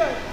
Peter.